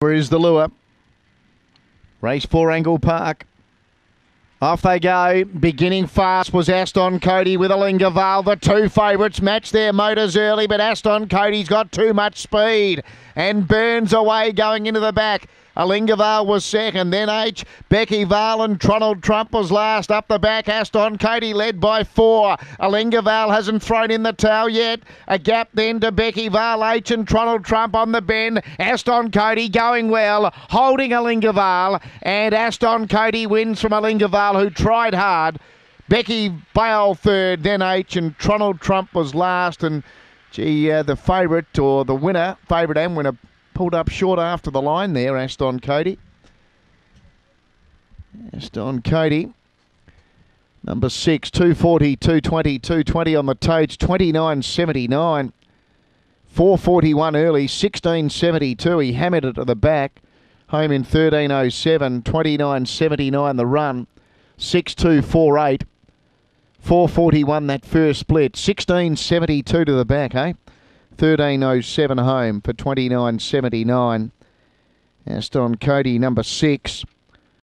Where is the lure? Race four, Angle Park. Off they go. Beginning fast was Aston Cody with Alinga Vale. The two favourites match their motors early, but Aston Cody's got too much speed and burns away going into the back. Alinga Vale was second, then H. Becky Vale and Tronald Trump was last. Up the back, Aston Cody led by four. Alinga Vale hasn't thrown in the towel yet. A gap then to Becky Vale, H and Tronald Trump on the bend. Aston Cody going well, holding Alinga Vale, and Aston Cody wins from Alinga Vale, who tried hard. Becky Vale third, then H, and Tronald Trump was last. And gee, uh, the favourite or the winner, favourite and winner, pulled up short after the line there, Aston Cody. Aston Cody. Number six, 240, 220, 220 on the Toads, 29.79. 441 early, 1672. He hammered it to the back. Home in 1307, 29.79 the run. 6248. 441 that first split. 1672 to the back, eh? 1307 home for 29.79. Aston Cody, number six.